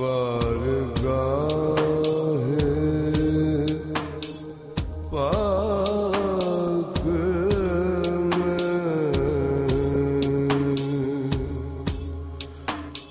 But.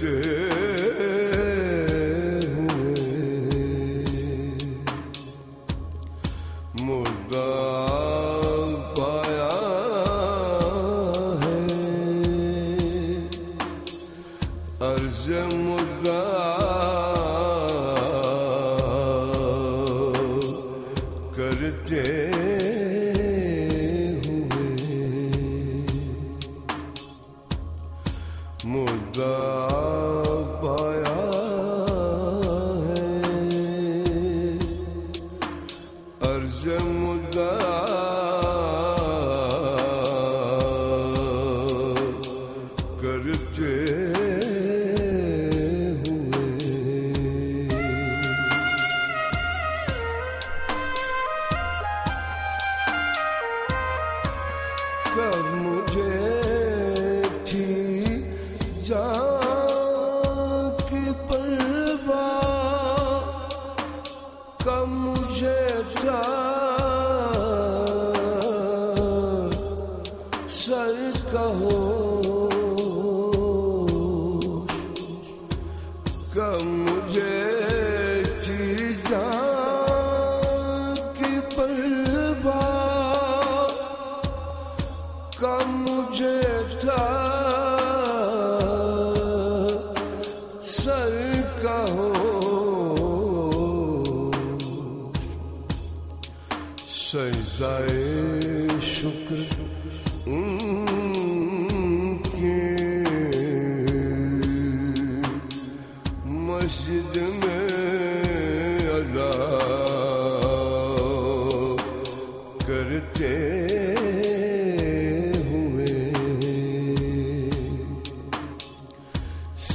टूटे हुए मुर्दा पाया है अर्ज मुर्दा करते मुझे चीजा की परवा का मुझे था। सर का हो। सजाए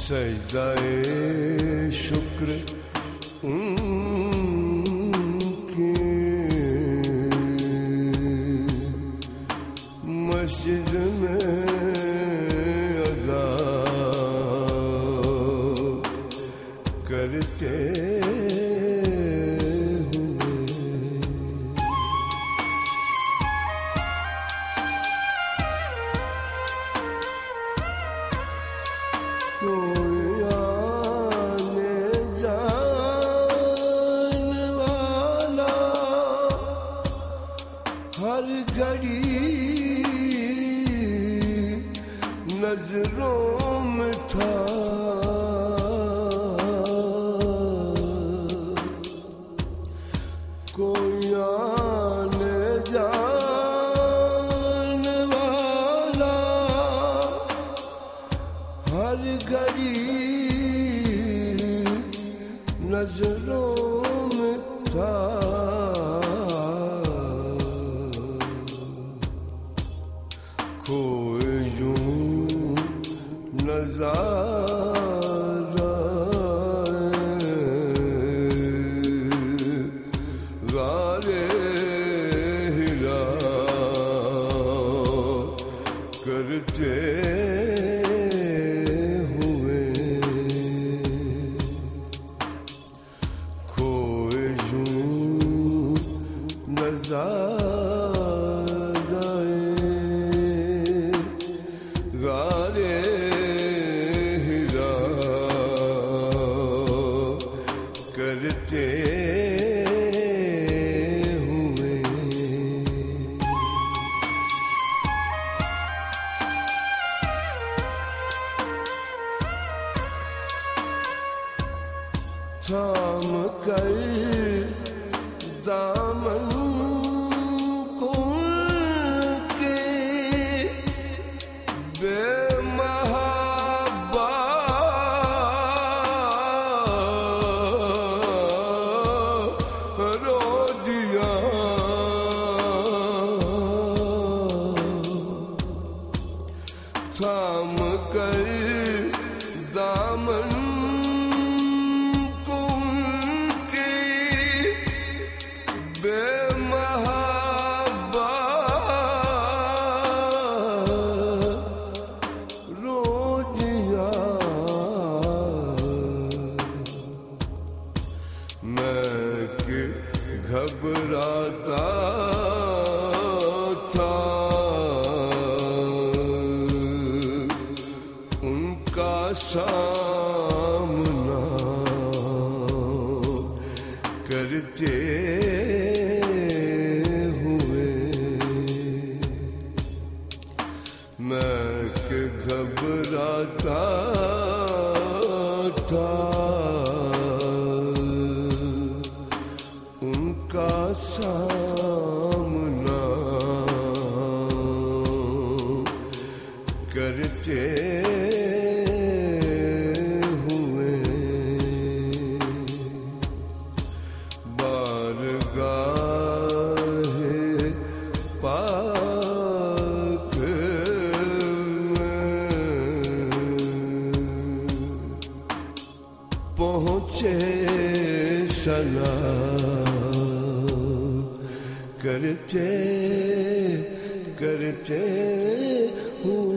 secde-i şükrü ki Mescidime हर घड़ी नजरों में था कोई आने जाने वाला हर घड़ी नजरों में था खोजूं नजार थाम कर दामन को के बेमहाबा। रो दिया। थाम कर था। उनका सामना करते सामना करते हुए बारगाहे पाक पहुँचे सना करते करते हुए